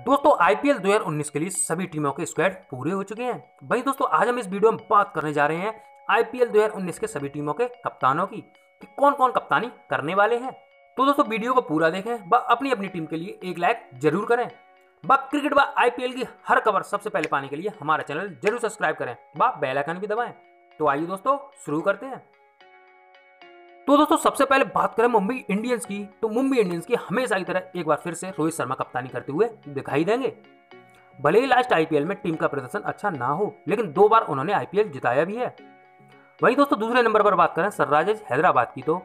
दोस्तों आईपीएल 2019 के लिए सभी टीमों के स्क्वाड पूरे हो चुके हैं। भाई दोस्तों, आज हम इस वीडियो में बात करने जा रहे हैं आईपीएल 2019 के सभी टीमों के कप्तानों की, कि कौन कौन कप्तानी करने वाले हैं। तो दोस्तों, वीडियो को पूरा देखें व अपनी अपनी टीम के लिए एक लाइक ज़रूर करें। व क्रिकेट व आईपीएल की हर खबर सबसे पहले पाने के लिए हमारा चैनल ज़रूर सब्सक्राइब करें व बेल आइकन भी दबाएँ। तो आइए दोस्तों, शुरू करते हैं। तो दोस्तों, सबसे पहले बात करें मुंबई इंडियंस की। तो मुंबई इंडियंस की हमेशा की तरह एक बार फिर से रोहित शर्मा कप्तानी करते हुए दिखाई देंगे। भले ही लास्ट आईपीएल में टीम का प्रदर्शन अच्छा ना हो, लेकिन दो बार उन्होंने आईपीएल जिताया भी है। वही दोस्तों, दूसरे नंबर पर बात करें सनराइजर्स हैदराबाद की। तो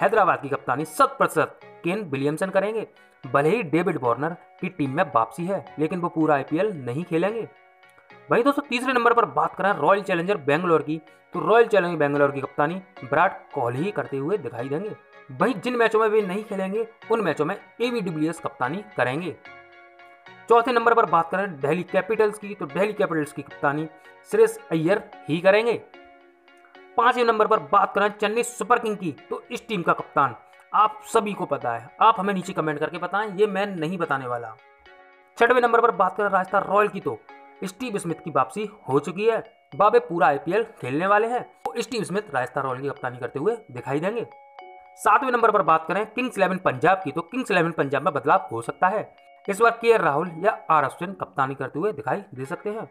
हैदराबाद की कप्तानी शत प्रतिशत केन विलियमसन करेंगे। भले ही डेविड वार्नर की टीम में वापसी है, लेकिन वो पूरा आईपीएल नहीं खेलेंगे। वहीं दोस्तों, तीसरे नंबर पर बात करें रॉयल चैलेंजर बैंगलोर की। तो रॉयल चैलेंजर बैंगलोर की कप्तानी विराट कोहली ही करते हुए दिखाई देंगे। वहीं जिन मैचों में वे नहीं खेलेंगे, उन मैचों में एवी डिब्लियर्स कप्तानी करेंगे। चौथे नंबर पर बात करें दिल्ली कैपिटल्स की। तो दिल्ली कैपिटल्स की कप्तानी श्रेयस अय्यर ही करेंगे। पाँचवें नंबर पर बात करें चेन्नई सुपर किंग की। तो इस टीम का कप्तान आप सभी को पता है। आप हमें नीचे कमेंट करके बताएँ, ये मैं नहीं बताने वाला। छठवें नंबर पर बात करें राजस्थान रॉयल की तो स्टीव स्मिथ की वापसी हो चुकी है। बाबे पूरा आईपीएल खेलने वाले हैं। तो स्टीव स्मिथ राजस्थान रॉयल की कप्तानी करते हुए दिखाई देंगे। सातवें नंबर पर बात करें किंग्स इलेवन पंजाब की तो किंग्स इलेवन पंजाब में बदलाव हो सकता है। इस बार के राहुल या आर अश्विन कप्तानी करते हुए दिखाई दे सकते हैं।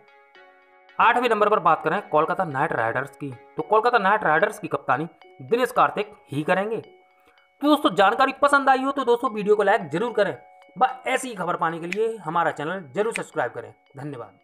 आठवें नंबर पर बात करें कोलकाता नाइट राइडर्स की तो कोलकाता नाइट राइडर्स की कप्तानी दिनेश कार्तिक ही करेंगे। तो दोस्तों, जानकारी पसंद आई हो तो दोस्तों, वीडियो को लाइक ज़रूर करें। ऐसी खबर पाने के लिए हमारा चैनल ज़रूर सब्सक्राइब करें। धन्यवाद।